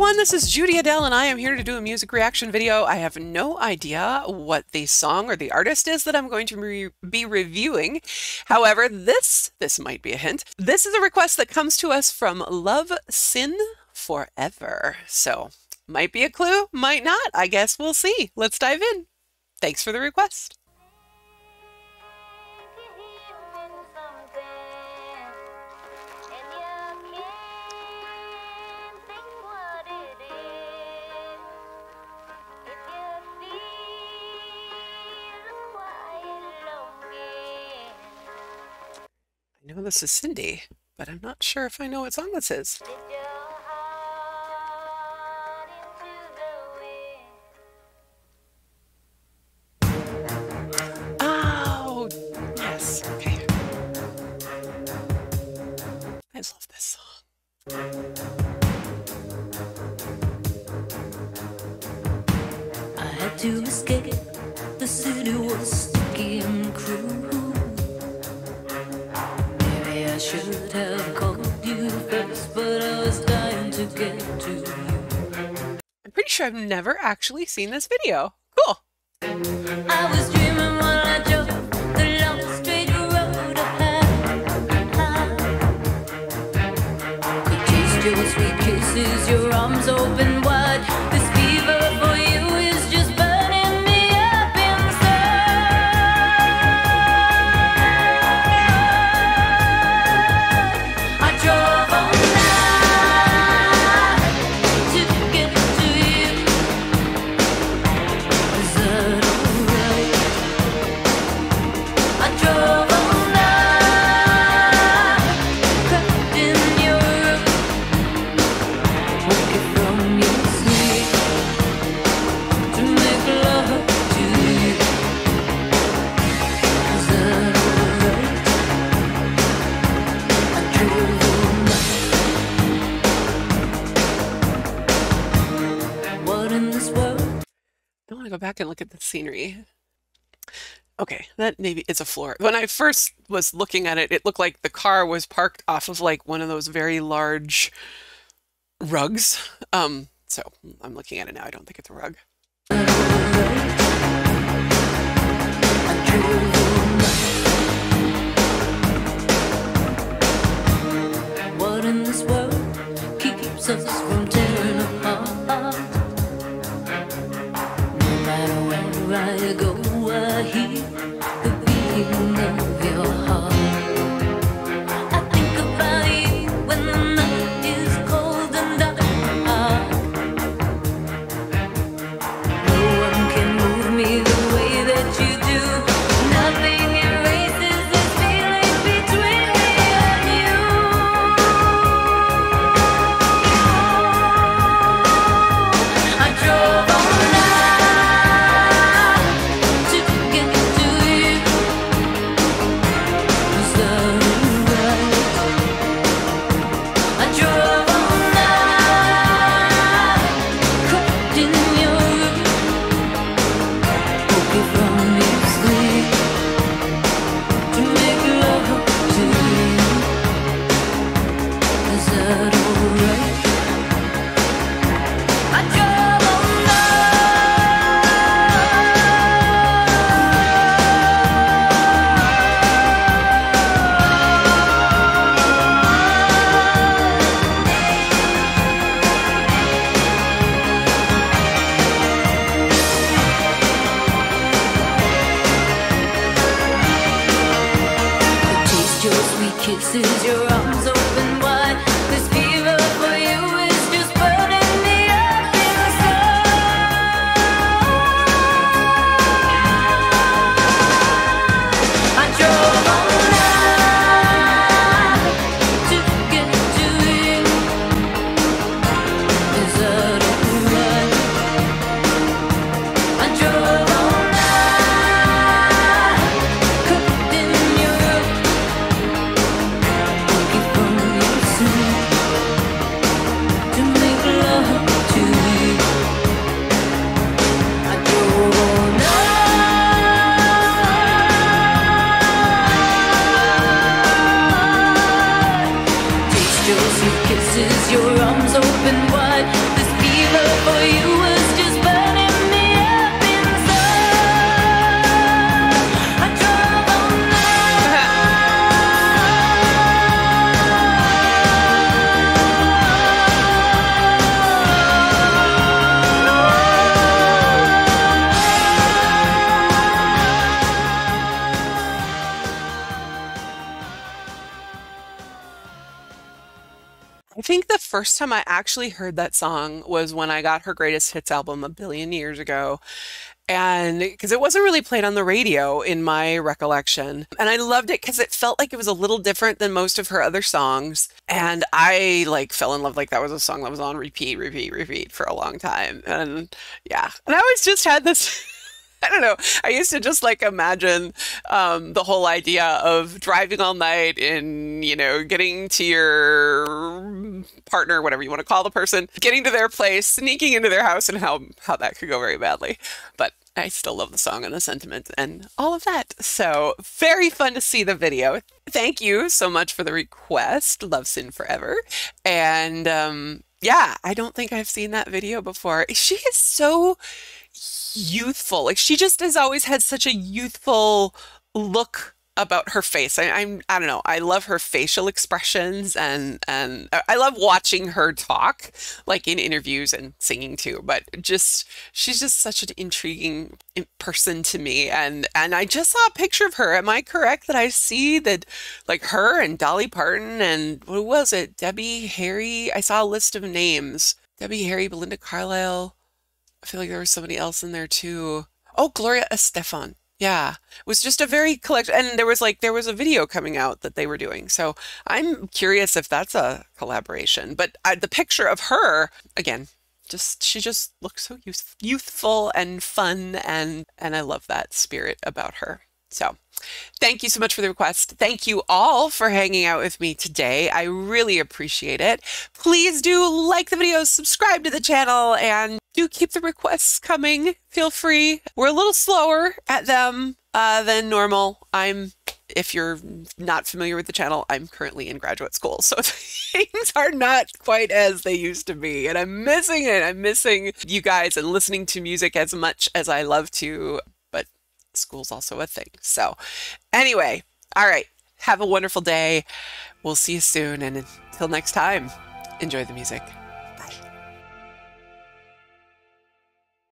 everyone, this is Judy Adele and I am here to do a music reaction video. I have no idea what the song or the artist is that I'm going to re be reviewing. However, this, this might be a hint. This is a request that comes to us from Love Cyn Forever. So, might be a clue, might not. I guess we'll see. Let's dive in. Thanks for the request. Know this is Cyndi, but I'm not sure if I know what song this is. Oh, yes, okay. I love this song. I had to escape. To you. I'm pretty sure I've never actually seen this video. Cool. Kisses, your arms open to go back and look at the scenery. Okay, that maybe is a floor. When I first was looking at it, it looked like the car was parked off of like one of those very large rugs. Um, so I'm looking at it now. I don't think it's a rug. What in this world keeps us kisses, your arms open think the first time I actually heard that song was when I got her greatest hits album a billion years ago. And because it wasn't really played on the radio in my recollection. And I loved it because it felt like it was a little different than most of her other songs. And I like fell in love. Like that was a song that was on repeat, repeat, repeat for a long time. And yeah. And I always just had this. I don't know. I used to just like imagine um, the whole idea of driving all night and, you know, getting to your partner, whatever you want to call the person, getting to their place, sneaking into their house, and how, how that could go very badly. But I still love the song and the sentiment and all of that. So, very fun to see the video. Thank you so much for the request. Love Cyn Forever. And um, yeah, I don't think I've seen that video before. She is so youthful. Like she just has always had such a youthful look about her face. I, I'm I don't know. I love her facial expressions and and uh, I love watching her talk, like in interviews and singing too. But just she's just such an intriguing eh, person to me. And and I just saw a picture of her. Am I correct that I see that like her and Dolly Parton and what was it? Debbie Harry. I saw a list of names. Debbie Harry, Belinda Carlisle. I feel like there was somebody else in there too. Oh, Gloria Estefan. Yeah, it was just a very collection, and there was like there was a video coming out that they were doing. So I'm curious if that's a collaboration. But uh, the picture of her again, just she just looks so youth, youthful and fun, and and I love that spirit about her. So thank you so much for the request. Thank you all for hanging out with me today. I really appreciate it. Please do like the videos, subscribe to the channel, and do keep the requests coming. Feel free. We're a little slower at them uh, than normal. I'm if you're not familiar with the channel, I'm currently in graduate school. So things are not quite as they used to be. And I'm missing it. I'm missing you guys and listening to music as much as I love to But school's also a thing. So, anyway, all right. Have a wonderful day. We'll see you soon. And until next time, enjoy the music.